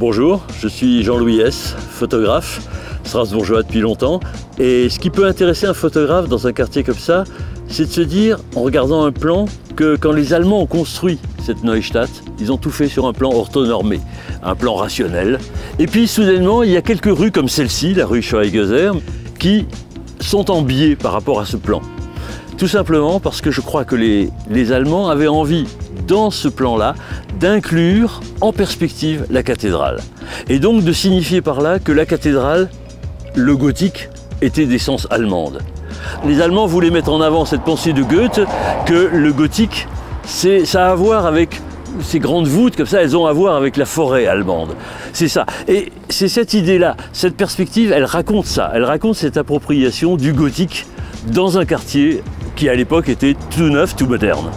Bonjour, je suis Jean-Louis S, photographe, strasbourgeois depuis longtemps. Et ce qui peut intéresser un photographe dans un quartier comme ça, c'est de se dire, en regardant un plan, que quand les Allemands ont construit cette Neustadt, ils ont tout fait sur un plan orthonormé, un plan rationnel. Et puis soudainement, il y a quelques rues comme celle-ci, la rue Schweigeser, qui sont en biais par rapport à ce plan. Tout simplement parce que je crois que les, les Allemands avaient envie, dans ce plan-là, d'inclure en perspective la cathédrale. Et donc de signifier par là que la cathédrale, le gothique, était d'essence allemande. Les Allemands voulaient mettre en avant cette pensée de Goethe que le gothique, ça a à voir avec ces grandes voûtes comme ça, elles ont à voir avec la forêt allemande. C'est ça. Et c'est cette idée-là, cette perspective, elle raconte ça. Elle raconte cette appropriation du gothique dans un quartier qui à l'époque était tout neuf, tout moderne.